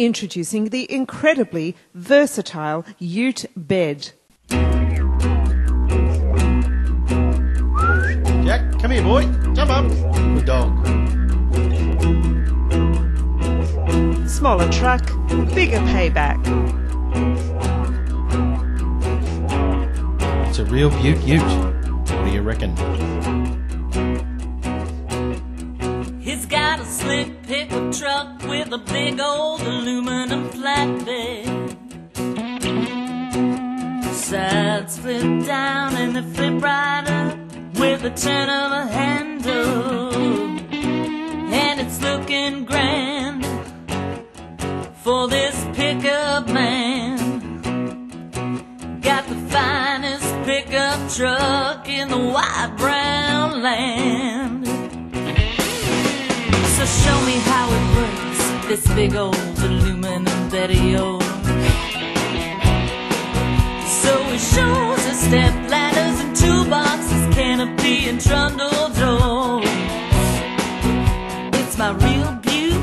Introducing the incredibly versatile Ute bed. Jack, come here, boy. Jump up. Good dog. Smaller truck, bigger payback. It's a real Ute Ute. What do you reckon? He's got a slick pickup truck with a big old aluminum flatbed. Sides flip down and they flip right up with a turn of a handle. And it's looking grand for this pickup man. Got the finest pickup truck in the wide brown land. Show me how it works, this big old aluminum that he owns. So he shows us step ladders and toolboxes, canopy and trundle doors. It's my real beaut,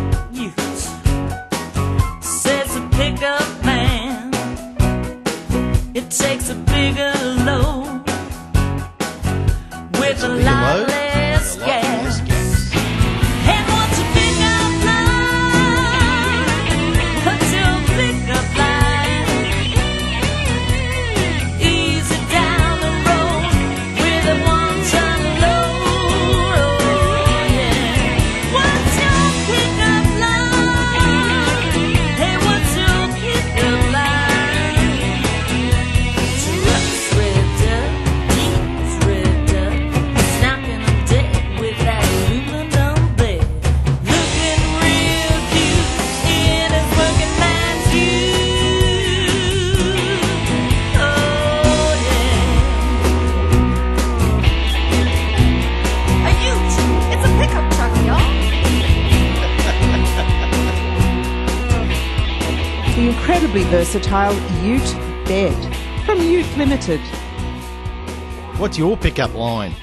says the pickup man. It takes a bigger load with a lot load? less A lot less gas. The incredibly versatile Ute bed from Ute Limited. What's your pickup line?